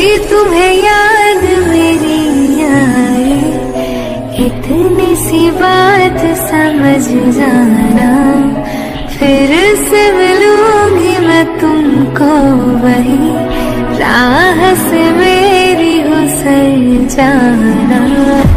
तुम्हें याद मेरी यारे। इतनी सी बात समझ जाना। फिर से मिलूँगी मैं तुमको वही। राह से मेरी गुजर जाना।